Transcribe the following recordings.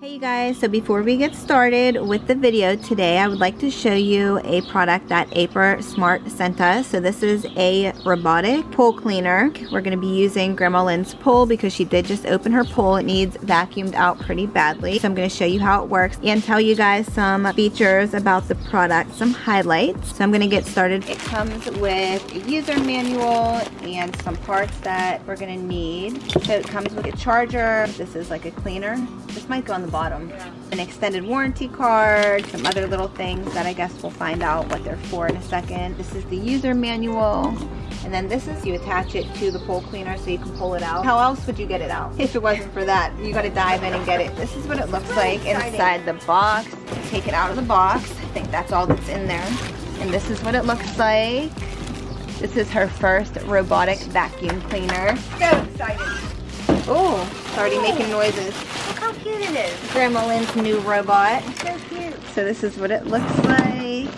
Hey you guys, so before we get started with the video today, I would like to show you a product that Aiper Smart sent us. So this is a robotic pole cleaner. We're going to be using Grandma Lynn's pole because she did just open her pole. It needs vacuumed out pretty badly. So I'm going to show you how it works and tell you guys some features about the product, some highlights. So I'm going to get started. It comes with a user manual and some parts that we're going to need. So it comes with a charger. This is like a cleaner. This might go on the bottom. An extended warranty card, some other little things that I guess we'll find out what they're for in a second. This is the user manual. And then this is, you attach it to the pole cleaner so you can pull it out. How else would you get it out if it wasn't for that? You gotta dive in and get it. This is what it looks like inside the box. Take it out of the box. I think that's all that's in there. And this is what it looks like. This is her first robotic vacuum cleaner. So excited. Oh, it's already making noises cute it is. Grandma Lynn's new robot. It's so cute. So this is what it looks like.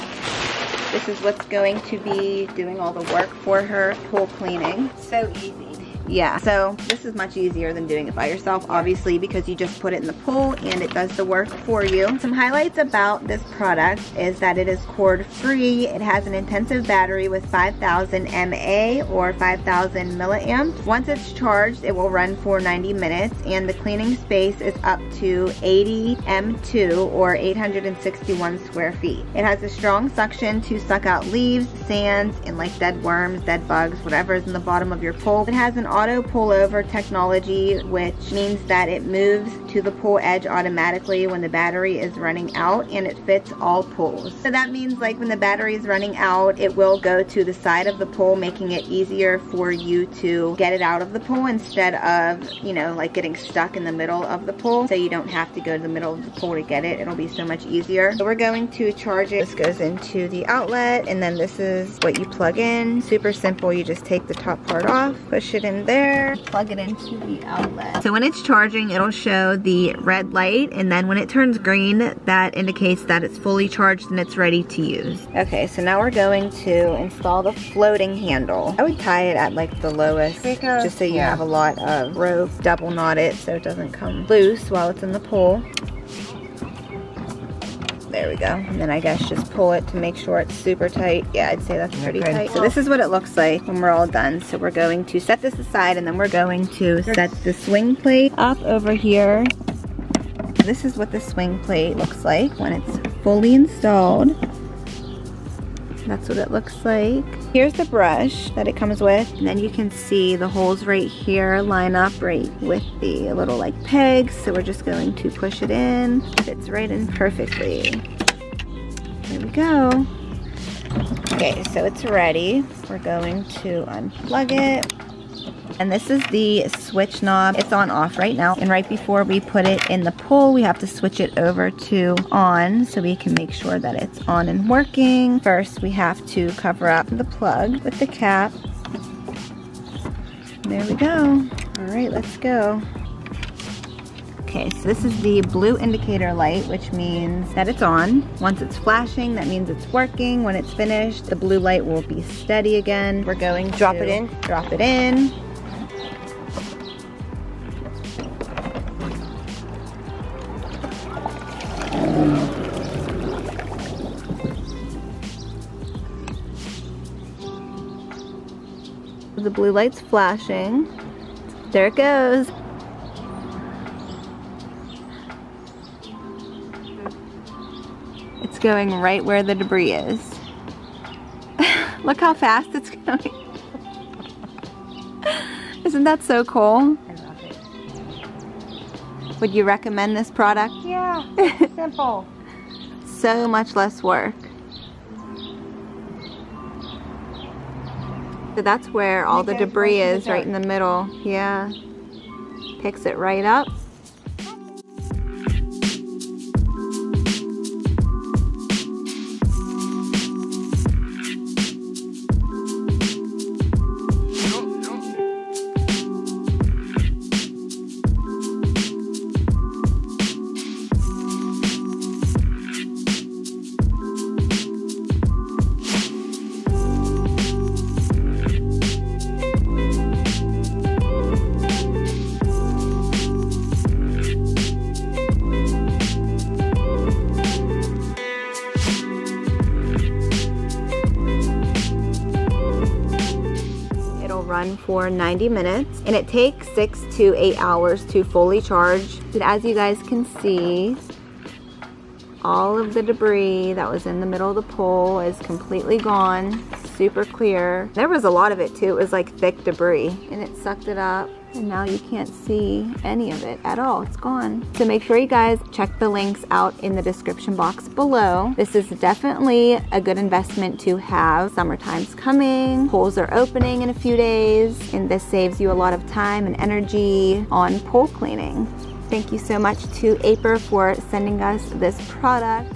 This is what's going to be doing all the work for her pool cleaning. So easy. Yeah, so this is much easier than doing it by yourself, obviously, because you just put it in the pool and it does the work for you. Some highlights about this product is that it is cord free. It has an intensive battery with 5000 mAh or 5000 milliamps. Once it's charged, it will run for 90 minutes and the cleaning space is up to 80 M2 or 861 square feet. It has a strong suction to suck out leaves, sands, and like dead worms, dead bugs, whatever is in the bottom of your pool. It has an auto pullover technology, which means that it moves to the pull edge automatically when the battery is running out and it fits all pulls. So that means like when the battery is running out, it will go to the side of the pull, making it easier for you to get it out of the pull instead of, you know, like getting stuck in the middle of the pull. So you don't have to go to the middle of the pull to get it. It'll be so much easier. So we're going to charge it. This goes into the outlet and then this is what you plug in. Super simple. You just take the top part off, push it in there, plug it into the outlet. So when it's charging, it'll show the red light, and then when it turns green, that indicates that it's fully charged and it's ready to use. Okay, so now we're going to install the floating handle. I would tie it at like the lowest, just so you yeah. have a lot of rope, double knot it so it doesn't come loose while it's in the pool. There we go. And then I guess just pull it to make sure it's super tight. Yeah, I'd say that's pretty tight. So this is what it looks like when we're all done. So we're going to set this aside and then we're going to set the swing plate up over here. This is what the swing plate looks like when it's fully installed. That's what it looks like. Here's the brush that it comes with. And then you can see the holes right here line up right with the little like pegs. So we're just going to push it in. Fits right in perfectly. There we go. Okay, so it's ready. We're going to unplug it. And this is the switch knob. It's on off right now. And right before we put it in the pull, we have to switch it over to on so we can make sure that it's on and working. First, we have to cover up the plug with the cap. There we go. All right, let's go. Okay, so this is the blue indicator light, which means that it's on. Once it's flashing, that means it's working. When it's finished, the blue light will be steady again. We're going to drop it in. Drop it in. The blue light's flashing. There it goes. It's going right where the debris is. Look how fast it's going. Isn't that so cool? Would you recommend this product? Yeah, simple. so much less work. So that's where all the debris is, right in the middle. Yeah. Picks it right up. For 90 minutes and it takes six to eight hours to fully charge. And as you guys can see, all of the debris that was in the middle of the pole is completely gone, super clear. There was a lot of it too, it was like thick debris and it sucked it up and now you can't see any of it at all. It's gone. So make sure you guys check the links out in the description box below. This is definitely a good investment to have. Summertime's coming, pools are opening in a few days, and this saves you a lot of time and energy on pool cleaning. Thank you so much to Aiper for sending us this product.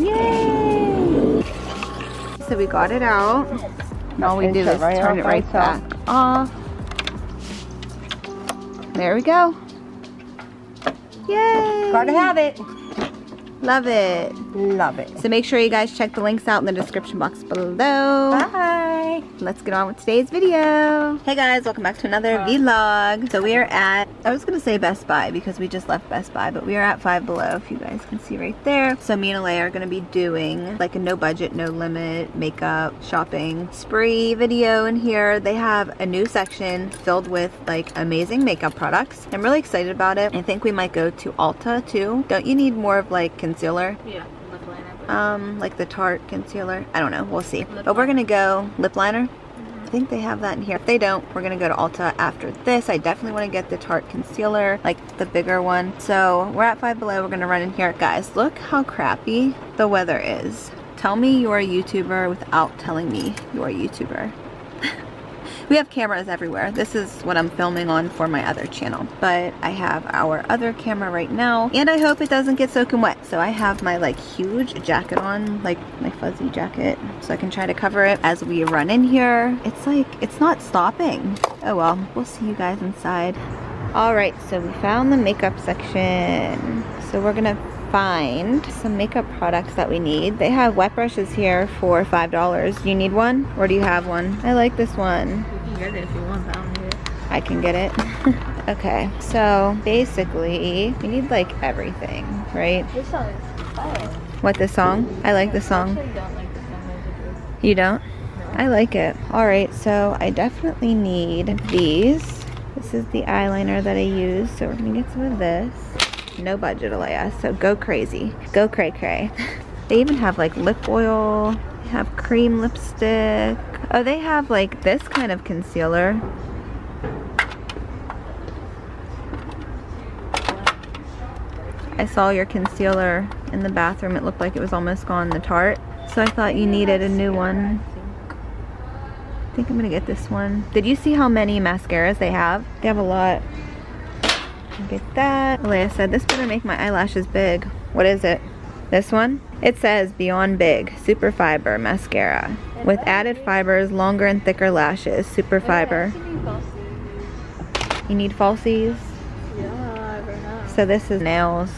Yay! So we got it out. And All we do is right turn it right myself. back off. There we go. Yay! Gotta have it. Love it. Love it. So make sure you guys check the links out in the description box below. Bye. Let's get on with today's video. Hey guys, welcome back to another vlog. So we are at, I was gonna say Best Buy because we just left Best Buy, but we are at Five Below if you guys can see right there. So me and Alea are gonna be doing like a no budget, no limit makeup shopping spree video in here. They have a new section filled with like amazing makeup products. I'm really excited about it. I think we might go to Ulta too. Don't you need more of like concealer? Yeah, lip liner. um like the tarte concealer i don't know we'll see but we're gonna go lip liner I think they have that in here. If they don't, we're gonna go to Ulta after this. I definitely wanna get the Tarte concealer, like the bigger one. So we're at Five Below, we're gonna run in here. Guys, look how crappy the weather is. Tell me you're a YouTuber without telling me you're a YouTuber. We have cameras everywhere. This is what I'm filming on for my other channel. But I have our other camera right now. And I hope it doesn't get soaking wet. So I have my like huge jacket on, like my fuzzy jacket. So I can try to cover it as we run in here. It's like, it's not stopping. Oh well, we'll see you guys inside. All right, so we found the makeup section. So we're gonna find some makeup products that we need. They have wet brushes here for $5. Do you need one or do you have one? I like this one. Get it if you want, but I don't need it. I can get it. okay, so basically we need like everything, right? This song is fire. What this song? I like the song. I don't like the song. You don't? I like it. All right, so I definitely need these. This is the eyeliner that I use, so we're gonna get some of this. No budget, Alea, so go crazy. Go cray cray. They even have like lip oil, they have cream lipstick. Oh, they have like this kind of concealer. I saw your concealer in the bathroom. It looked like it was almost gone, the Tarte. So I thought you needed a new one. I think I'm gonna get this one. Did you see how many mascaras they have? They have a lot. Get that. Alea said, this better make my eyelashes big. What is it? This one? It says Beyond Big Super Fiber Mascara. With added fibers, longer and thicker lashes. Super fiber. You need falsies? Yeah. So this is nails.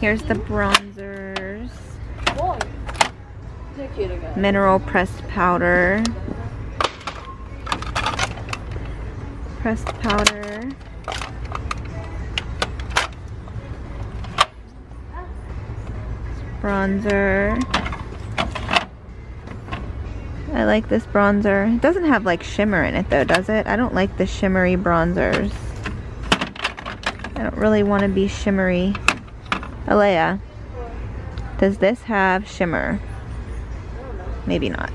Here's the bronzers. Mineral pressed powder. Pressed powder. Bronzer. I like this bronzer. It doesn't have like shimmer in it though, does it? I don't like the shimmery bronzers. I don't really want to be shimmery. Alea, does this have shimmer? Maybe not.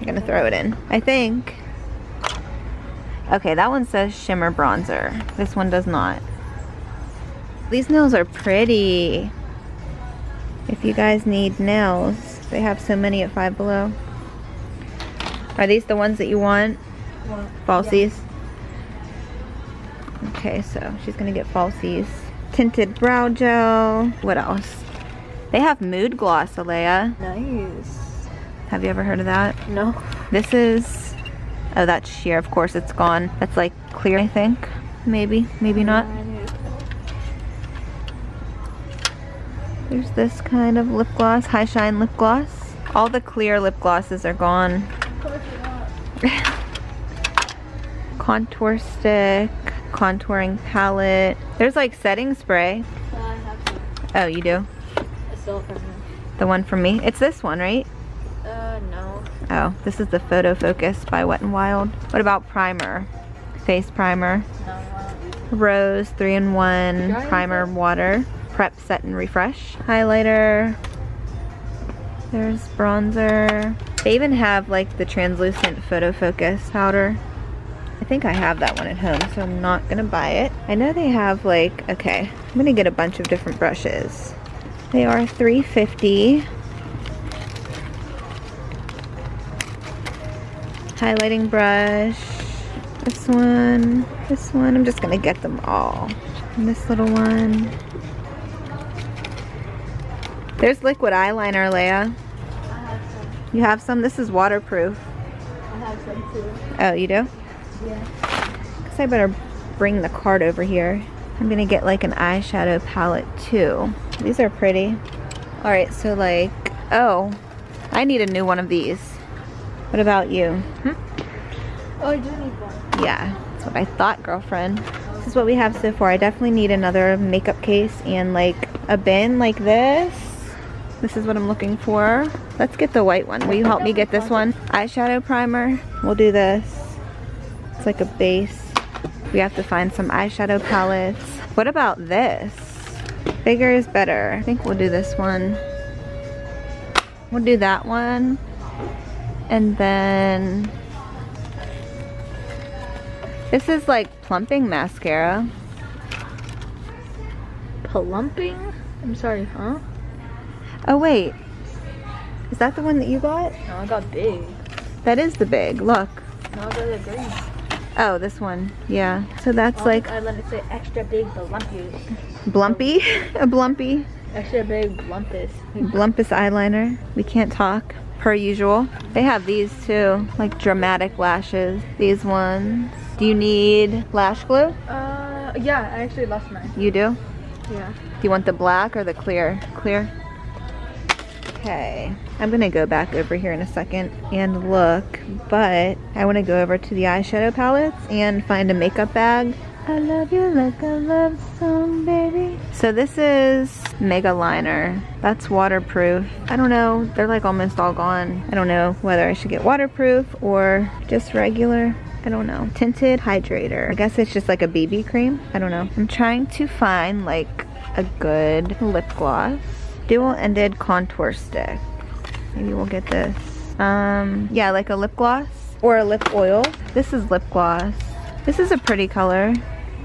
I'm gonna throw it in. I think. Okay, that one says shimmer bronzer. This one does not. These nails are pretty. If you guys need nails, they have so many at Five Below. Are these the ones that you want? Falsies? Okay, so she's gonna get falsies. Tinted brow gel. What else? They have mood gloss, Alea. Nice. Have you ever heard of that? No. This is, oh, that's sheer. Of course, it's gone. That's like clear, I think. Maybe, maybe not. There's this kind of lip gloss, high shine lip gloss. All the clear lip glosses are gone. Contour stick, contouring palette. There's like setting spray. I. Oh, you do? I stole it from him. The one from me? It's this one, right? Uh, no. Oh, this is the Photo Focus by Wet n Wild. What about primer? Face primer. No, I don't use it. Rose 3-in-1 primer water. Prep, set, and refresh. Highlighter. There's bronzer. They even have like the translucent Photo Focus powder. I think I have that one at home, so I'm not gonna buy it. I know they have like, okay, I'm gonna get a bunch of different brushes. They are 350. Highlighting brush. This one, this one. I'm just gonna get them all. And this little one. There's liquid eyeliner, Leia. I have some. You have some? This is waterproof. I have some too. Oh, you do? Yeah. Guess I better bring the card over here. I'm gonna get like an eyeshadow palette too. These are pretty. All right, so like, oh, I need a new one of these. What about you? Hmm? Oh, I do need one. Yeah, that's what I thought, girlfriend. This is what we have so far. I definitely need another makeup case and like a bin like this. This is what I'm looking for. Let's get the white one. Will you help me get this one? Eyeshadow primer. We'll do this. It's like a base. We have to find some eyeshadow palettes. What about this? Bigger is better. I think we'll do this one. We'll do that one. And then this is like plumping mascara. Plumping? I'm sorry, huh? Oh wait. Is that the one that you got? No, I got big. That is the big. Look. No, I got the green. Oh, this one. Yeah. So that's like I let it say extra big blumpy. blumpy. a blumpy. Extra big blumpus. Blumpus eyeliner. We can't talk. Per usual. They have these too. Like dramatic lashes. These ones. Do you need lash glue? Uh, yeah, I actually lost mine. You do? Yeah. Do you want the black or the clear? Clear? Okay. I'm gonna go back over here in a second and look, but I wanna go over to the eyeshadow palettes and find a makeup bag. I love you like a love song, baby. So this is Mega Liner. That's waterproof. I don't know, they're like almost all gone. I don't know whether I should get waterproof or just regular. I don't know. Tinted hydrator. I guess it's just like a BB cream. I don't know. I'm trying to find like a good lip gloss. Dual ended contour stick. Maybe we'll get this. Um, yeah, like a lip gloss or a lip oil. This is lip gloss. This is a pretty color.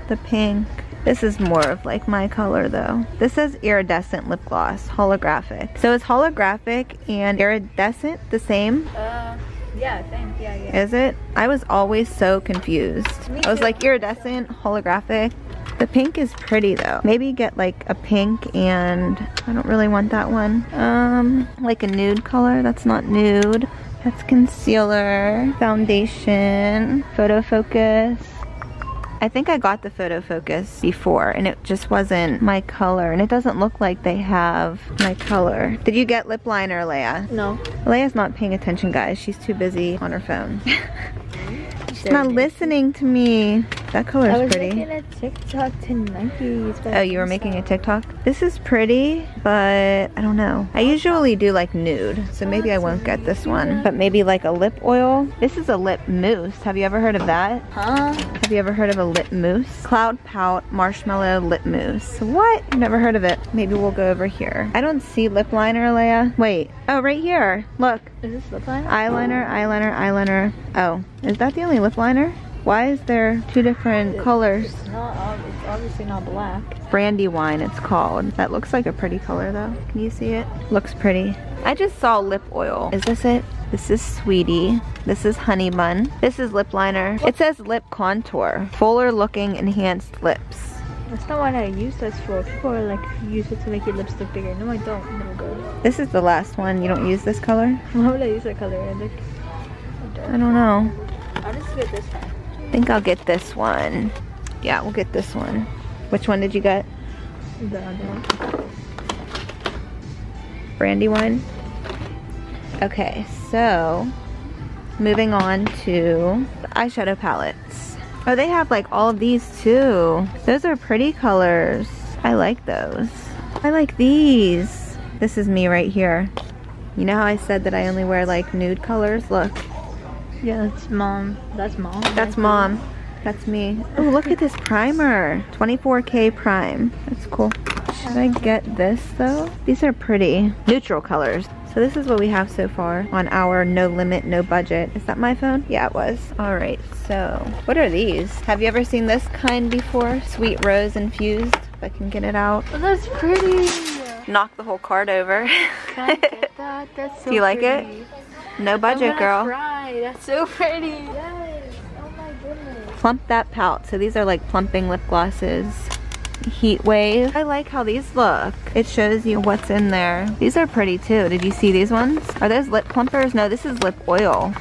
The pink. This is more of like my color though. This says iridescent lip gloss, holographic. So is holographic and iridescent the same? Uh, yeah, same. Yeah, yeah. Is it? I was always so confused. I was like iridescent, holographic. The pink is pretty though. Maybe get like a pink and I don't really want that one. Um, like a nude color. That's not nude. That's concealer, foundation, photo focus. I think I got the photo focus before and it just wasn't my color and it doesn't look like they have my color. Did you get lip liner, Leia? No. Leia's not paying attention, guys. She's too busy on her phone. She's not listening to me. That I color's was pretty. making a TikTok to Nikes. Oh, you were making a TikTok? This is pretty, but I don't know. I usually do like nude, so maybe I won't get this one. But maybe like a lip oil. This is a lip mousse. Have you ever heard of that? Huh? Have you ever heard of a lip mousse? Cloud Pout Marshmallow Lip Mousse. What? Never heard of it. Maybe we'll go over here. I don't see lip liner, Leia. Wait. Oh, right here. Look. Is this lip liner? Eyeliner, eyeliner, eyeliner. Oh, is that the only lip liner? Why is there two different colors? It's not. It's obviously not black. Brandy wine it's called. That looks like a pretty color though. Can you see it? Looks pretty. I just saw lip oil. Is this it? This is Sweetie. This is Honey Bun. This is lip liner. It says lip contour. Fuller looking enhanced lips. That's not what I use this for. People are like, use it to make your lips look bigger. No, I don't. Girl. This is the last one. You don't use this color? Why would I use that color? I look. I don't know. I'll just get this one. I think I'll get this one. Yeah, we'll get this one. Which one did you get? The other one. brandy wine. Okay, so moving on to the eyeshadow palettes. Oh, they have like all of these too. Those are pretty colors. I like those. I like these. This is me right here. You know how I said that I only wear like nude colors? Look, Yeah, that's mom. That's mom. that's mom. That's me. Oh, look at this primer. 24K prime. That's cool. Should I get this though? These are pretty. Neutral colors. So this is what we have so far on our no limit, no budget. Is that my phone? Yeah, it was. All right, so what are these? Have you ever seen this kind before? Sweet rose infused. If I can get it out. Oh, that's pretty. Knock the whole card over. Can I get that? That's so Do you like it? No I'm budget, girl. Cry. That's so pretty. Yes. Oh my goodness. Plump that pout. So these are like plumping lip glosses. Heat wave. I like how these look. It shows you what's in there. These are pretty too. Did you see these ones? Are those lip plumpers? No, this is lip oil.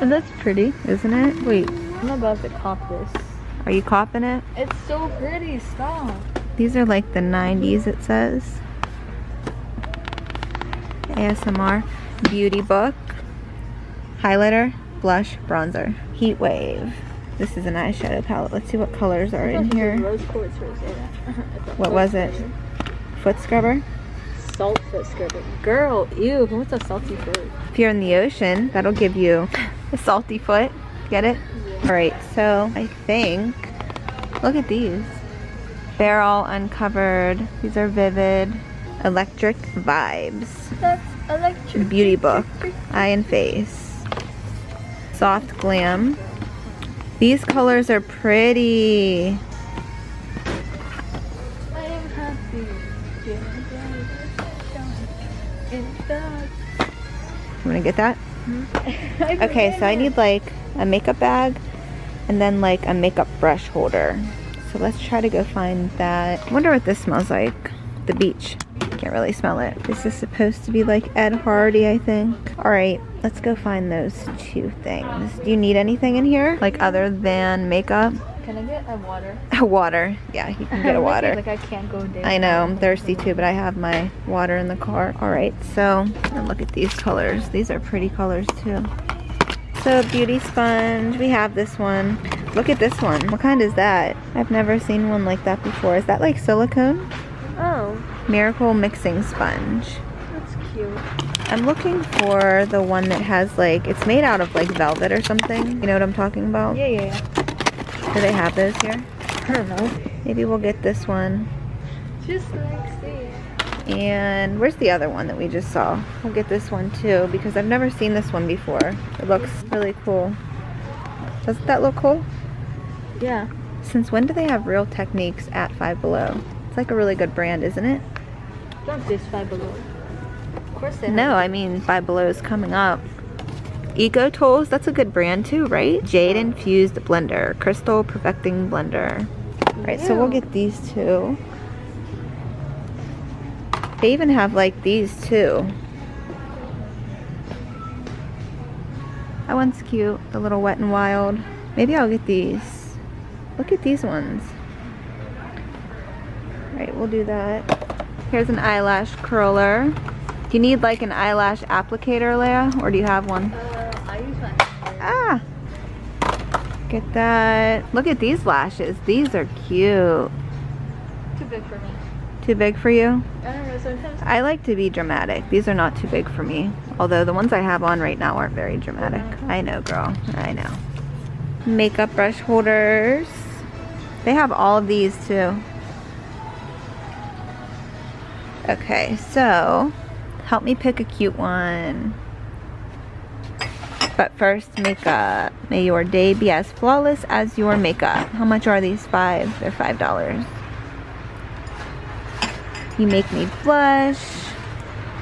Oh, that's pretty. Isn't it? Wait, I'm about to cop this. are you copping it? It's so pretty. Stop. These are like the 90s it says. ASMR. Beauty book. Highlighter. Blush. Bronzer. Heat wave. This is an eyeshadow palette. Let's see what colors are in here. Rose quartz rosé. What was it? Foot scrubber. Salt foot scrubber. Girl, ew. Who wants a salty foot? If you're in the ocean, that'll give you a salty foot. Get it? All right, so I think, look at these. They're all uncovered. These are vivid, electric vibes. That's electric. Beauty book, eye and face. Soft glam. These colors are pretty. I am happy. Feeling bright. In the- You wanna get that? Okay, so I need like a makeup bag and then like a makeup brush holder. So let's try to go find that. I wonder what this smells like. The beach. Can't really smell it. This is supposed to be like Ed Hardy, I think. All right, let's go find those two things. Do you need anything in here? Like other than makeup? Can I get a water? A water. Yeah, you can get a water. like I can't go there. I know, I'm thirsty too, but I have my water in the car. All right, so look at these colors. These are pretty colors too. So beauty sponge, we have this one. Look at this one. What kind is that? I've never seen one like that before. Is that like silicone? Oh, Miracle mixing sponge. that's cute. I'm looking for the one that has like, it's made out of like velvet or something. You know what I'm talking about? Yeah, yeah, yeah. Do they have those here? I don't know. Maybe we'll get this one. Just like see. And where's the other one that we just saw? We'll get this one too because I've never seen this one before. It looks really cool. Doesn't that look cool? Yeah. Since when do they have Real Techniques at Five Below? It's like a really good brand, isn't it? Don't diss Five Below. Course they No. I mean Five Below is coming up. Eco Tools, that's a good brand too, right? Jade Infused Blender, Crystal Perfecting Blender. Alright, so we'll get these two. They even have like these too. That one's cute, the little Wet and Wild. Maybe I'll get these. Look at these ones. Alright, we'll do that. Here's an eyelash curler. Do you need like an eyelash applicator, Leia? Or do you have one? Uh, I use. Ah! Get that. Look at these lashes. These are cute. Too big for me. Too big for you? I don't know. Sometimes. I like to be dramatic. These are not too big for me. Although the ones I have on right now aren't very dramatic. I know, girl. I know. Makeup brush holders. They have all of these too. Okay, so help me pick a cute one. But first, makeup. May your day be as flawless as your makeup. How much are these? Five. They're five dollars. You make me blush.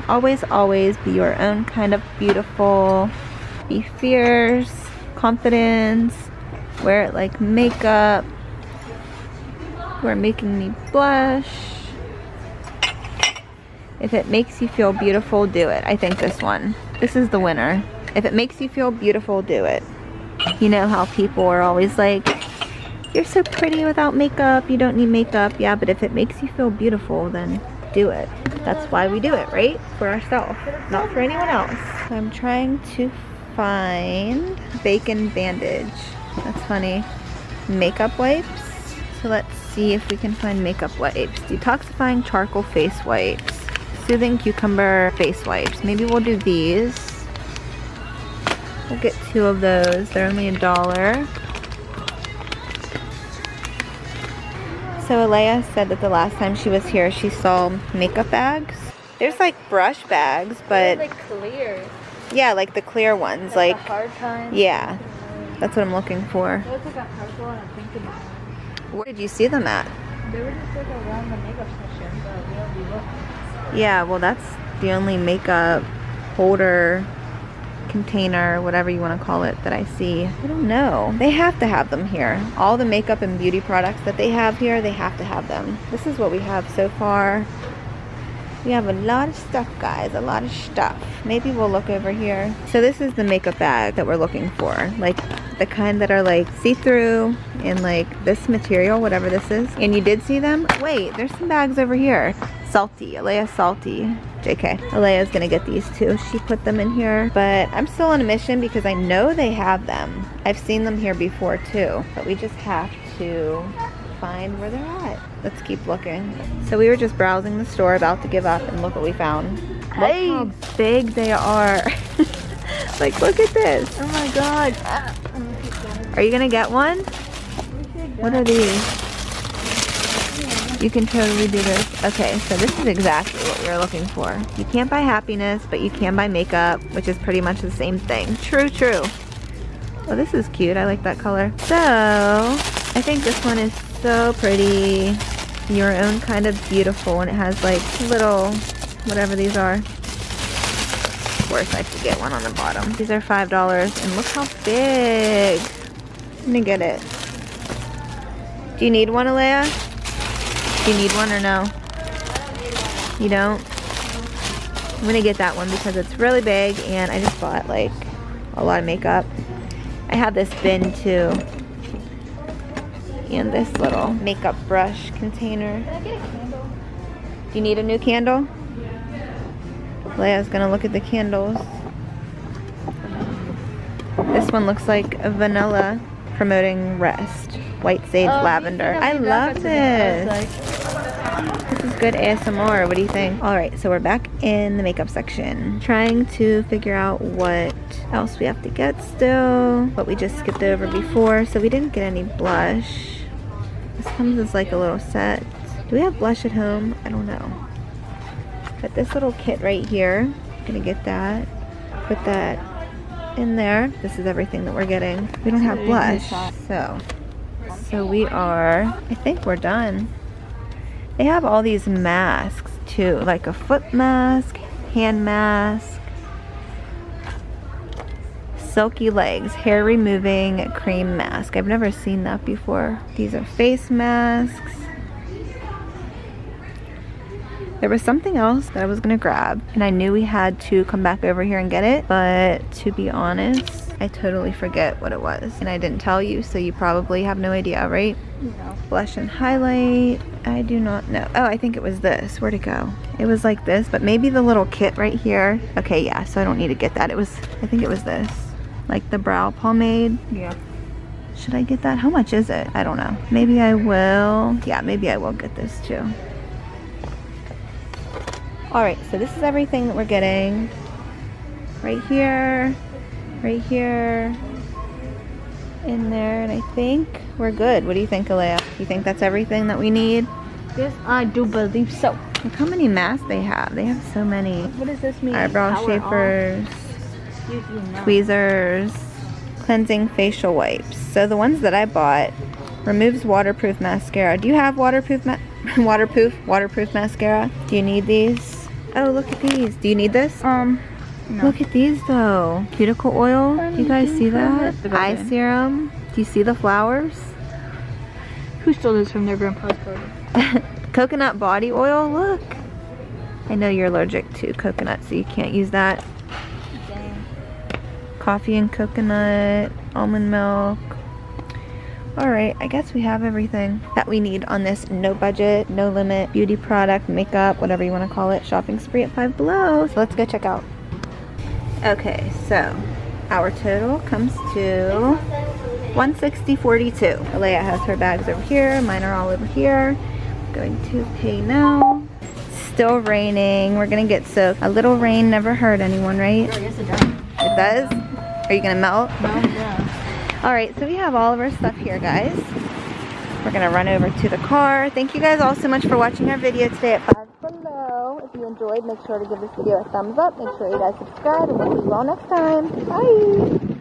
Always, always be your own kind of beautiful. Be fierce, confidence. Wear it like makeup. You are making me blush. If it makes you feel beautiful, do it. I think this one. This is the winner. If it makes you feel beautiful, do it. You know how people are always like, you're so pretty without makeup, you don't need makeup. Yeah, but if it makes you feel beautiful, then do it. That's why we do it, right? For ourselves, not for anyone else. I'm trying to find bacon bandage. That's funny. Makeup wipes. So let's see if we can find makeup wipes. Detoxifying charcoal face wipes. Soothing Cucumber Face Wipes. Maybe we'll do these. We'll get two of those. They're only a dollar. So Alea said that the last time she was here, she saw makeup bags. There's like brush bags, but like clear. yeah, like the clear ones. Like, hard time. yeah, that's what I'm looking for. It looks like a purple and a pink and Where did you see them at? They were just like around the makeup section, but we be looking. Yeah, well, that's the only makeup holder container, whatever you want to call it, that I see. I don't know. They have to have them here. All the makeup and beauty products that they have here, they have to have them. This is what we have so far. We have a lot of stuff, guys. A lot of stuff. Maybe we'll look over here. So this is the makeup bag that we're looking for. Like the kind that are like see-through and like this material, whatever this is. And you did see them? Wait, there's some bags over here. Salty. Alea Salty. JK. Alea's gonna get these too. She put them in here. But I'm still on a mission because I know they have them. I've seen them here before too. But we just have to find where they're at. Let's keep looking. So we were just browsing the store about to give up and look what we found. Hey! Look how big they are. like look at this. Oh my god. Are you gonna get one? What are these? You can totally do this. Okay, so this is exactly what we're looking for. You can't buy happiness, but you can buy makeup, which is pretty much the same thing. True, true. Oh, this is cute. I like that color. So, I think this one is so pretty. Your own kind of beautiful, and it has like little, whatever these are. Of course, I should get one on the bottom. These are $5, and look how big. Me get it. Do you need one, Alea? Do you need one or no? You don't? I'm gonna get that one because it's really big and I just bought like a lot of makeup. I have this bin too. And this little makeup brush container. Do you need a new candle? Leia's gonna look at the candles. This one looks like vanilla promoting rest. White sage lavender. I love this. This is good ASMR. What do you think? All right, so we're back in the makeup section. Trying to figure out what else we have to get still. What we just skipped over before. So we didn't get any blush. This comes as like a little set. Do we have blush at home? I don't know. But this little kit right here, I'm gonna get that. Put that in there. This is everything that we're getting. We don't have blush, so. So we are, I think we're done. They have all these masks too, like a foot mask, hand mask, silky legs, hair removing cream mask. I've never seen that before. These are face masks. There was something else that I was gonna grab and I knew we had to come back over here and get it, but to be honest, I totally forget what it was. And I didn't tell you, so you probably have no idea, right? No. Blush and highlight, I do not know. Oh, I think it was this, where'd it go? It was like this, but maybe the little kit right here. Okay, yeah, so I don't need to get that. It was, I think it was this, like the brow pomade. Yeah. Should I get that? How much is it? I don't know. Maybe I will. Yeah, maybe I will get this too. All right, so this is everything that we're getting. Right here, right here, in there, and I think we're good. What do you think, Alea? You think that's everything that we need? Yes, I do believe so. Look how many masks they have. They have so many. What does this mean? Eyebrow Power shapers, You, you know. tweezers, cleansing facial wipes. So the ones that I bought removes waterproof mascara. Do you have waterproof ma waterproof waterproof mascara? Do you need these? Oh, look at these. Do you need this? Um, no. Look at these though. Cuticle oil. Do you guys see that? That's a good Eye serum. Do you see the flowers? Who stole this from their grandpa's party? coconut body oil. Look. I know you're allergic to coconut, so you can't use that. Dang. coffee and coconut, almond milk. All right, I guess we have everything that we need on this no budget, no limit beauty product, makeup, whatever you want to call it, shopping spree at Five Below. So let's go check out. Okay, so our total comes to 160.42. Alea has her bags over here, mine are all over here. Going to pay now. still raining. We're gonna get soaked. A little rain never hurt anyone, right? yes it does. It does? Are you gonna melt? No, yeah. All right, so we have all of our stuff here, guys. We're gonna run over to the car. Thank you guys all so much for watching our video today at Five Below. If you enjoyed, make sure to give this video a thumbs up. Make sure you guys subscribe, and we'll see you all next time. Bye!